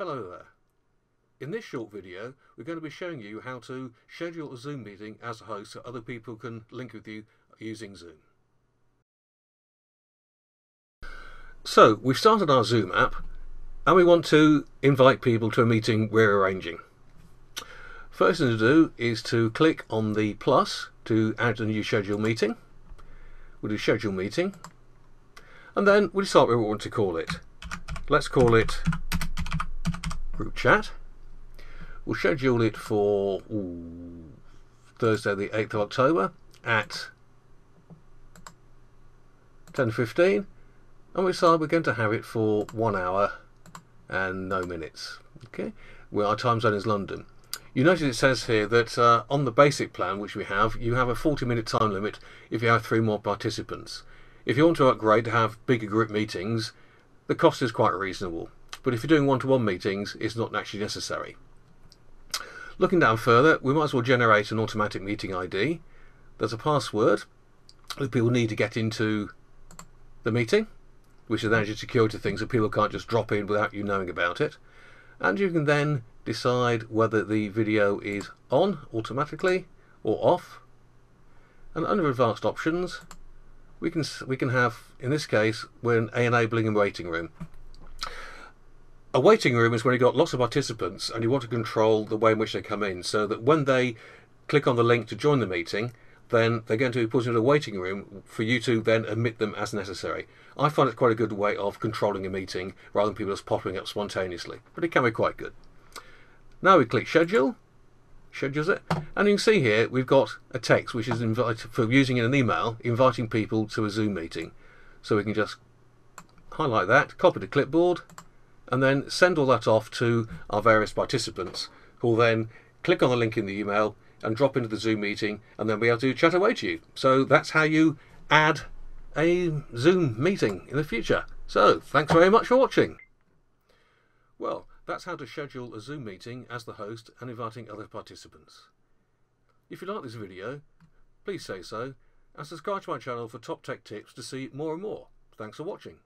Hello there. In this short video we're going to be showing you how to schedule a Zoom meeting as a host so other people can link with you using Zoom. So we've started our Zoom app and we want to invite people to a meeting we're arranging. First thing to do is to click on the plus to add a new schedule meeting. We'll do schedule meeting and then we'll decide what we want to call it. Let's call it group chat. We'll schedule it for ooh, Thursday the 8th of October at 10.15 and we decide we're going to have it for one hour and no minutes. Okay, our time zone is London. You notice it says here that uh, on the basic plan which we have you have a 40 minute time limit if you have three more participants. If you want to upgrade to have bigger group meetings the cost is quite reasonable but if you're doing one-to-one meetings, it's not actually necessary. Looking down further, we might as well generate an automatic meeting ID. There's a password that people need to get into the meeting, which is then your security thing, so people can't just drop in without you knowing about it. And you can then decide whether the video is on automatically or off. And under advanced options, we can we can have in this case we're enabling a waiting room. A waiting room is when you've got lots of participants and you want to control the way in which they come in so that when they click on the link to join the meeting, then they're going to be put into a waiting room for you to then admit them as necessary. I find it quite a good way of controlling a meeting rather than people just popping up spontaneously, but it can be quite good. Now we click schedule, schedules it, and you can see here we've got a text which is for using in an email, inviting people to a Zoom meeting. So we can just highlight that, copy to clipboard, and then send all that off to our various participants who will then click on the link in the email and drop into the Zoom meeting and then be able to chat away to you. So that's how you add a Zoom meeting in the future. So thanks very much for watching. Well, that's how to schedule a Zoom meeting as the host and inviting other participants. If you like this video, please say so and subscribe to my channel for top tech tips to see more and more. Thanks for watching.